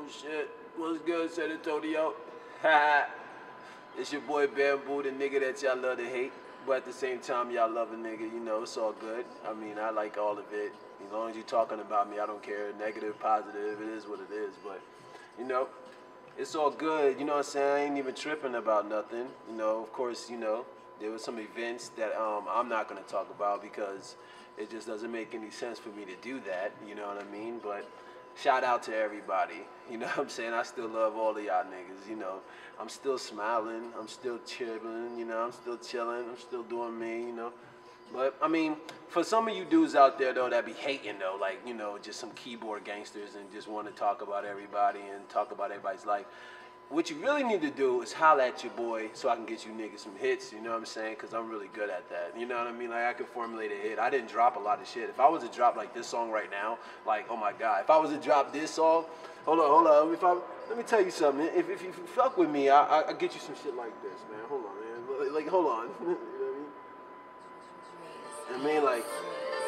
Oh shit. What's good, San Antonio? It's your boy Bambu, the nigga that y'all love to hate. But at the same time, y'all love a nigga, you know, it's all good. I mean, I like all of it. As long as you're talking about me, I don't care. Negative, positive, it is what it is. But, you know, it's all good. You know what I'm saying? I ain't even tripping about nothing. You know, of course, you know, there were some events that um, I'm not going to talk about because it just doesn't make any sense for me to do that. You know what I mean? But shout out to everybody. You know what I'm saying? I still love all of y'all niggas. You know, I'm still smiling. I'm still chilling. You know, I'm still chilling. I'm still doing me. You know. But I mean, for some of you dudes out there though that be hating though, like you know, just some keyboard gangsters and just want to talk about everybody and talk about everybody's life what you really need to do is holler at your boy so I can get you niggas some hits, you know what I'm saying? Because I'm really good at that. You know what I mean? Like, I can formulate a hit. I didn't drop a lot of shit. If I was to drop, like, this song right now, like, oh my God. If I was to drop this song, hold on, hold on. If I, let me tell you something. If, if you fuck with me, I, I, I get you some shit like this, man. Hold on, man. Like, hold on. you know what I mean? I mean, like,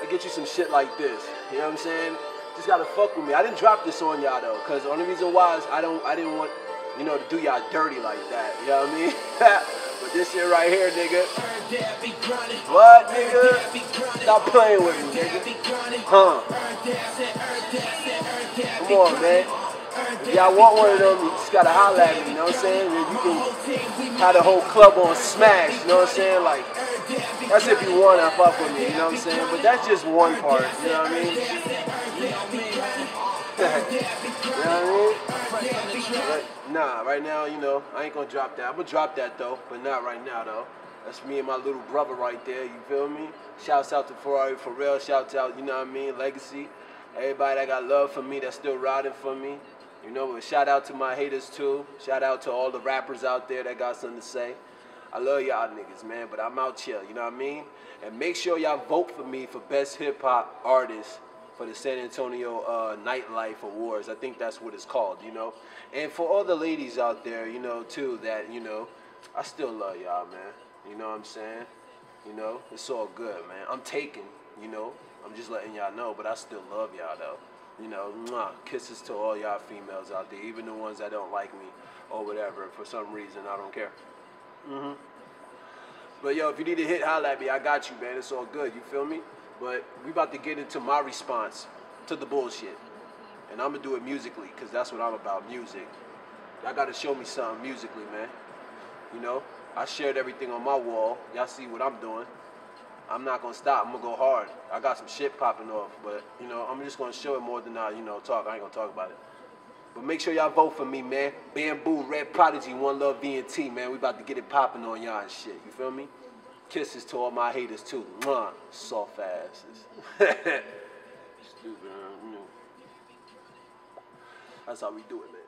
I get you some shit like this. You know what I'm saying? Just gotta fuck with me. I didn't drop this on y'all though, cause the only reason why is I don't, I didn't want you know, to do y'all dirty like that. You know what I mean? but this shit right here, nigga. What, nigga? Stop playing with me, nigga. Huh? Come on, man. If y'all want one of them, you just gotta holler at me, you know what I'm saying? You can have the whole club on smash, you know what I'm saying? Like, that's if you want to fuck with me, you know what I'm saying? But that's just one part, you know what I mean? You know what I mean? Nah, right now, you know, I ain't gonna drop that. I'm gonna drop that though, but not right now though. That's me and my little brother right there, you feel me? Shouts out to Ferrari for real, shouts out, you know what I mean, Legacy. Everybody that got love for me, that's still riding for me. You know, but shout out to my haters too. Shout out to all the rappers out there that got something to say. I love y'all niggas, man, but I'm out here, you know what I mean? And make sure y'all vote for me for best hip hop artist for the San Antonio uh, Nightlife Awards. I think that's what it's called, you know. And for all the ladies out there, you know, too, that you know, I still love y'all, man. You know what I'm saying? You know, it's all good, man. I'm taking, you know. I'm just letting y'all know, but I still love y'all though. You know, mwah, kisses to all y'all females out there, even the ones that don't like me or whatever. For some reason, I don't care. Mm-hmm. But yo, if you need to hit, holla at me. I got you, man. It's all good. You feel me? But we about to get into my response to the bullshit. And I'm gonna do it musically, because that's what I'm about, music. Y'all gotta show me something musically, man. You know? I shared everything on my wall. Y'all see what I'm doing. I'm not gonna stop. I'm gonna go hard. I got some shit popping off, but you know, I'm just gonna show it more than I, you know, talk. I ain't gonna talk about it. But make sure y'all vote for me, man. Bambu, Red Prodigy, One Love VNT, man. We about to get it popping on y'all and shit. You feel me? Kisses to all my haters too. Mwah. Soft asses. Stupid. That's how we do it, man.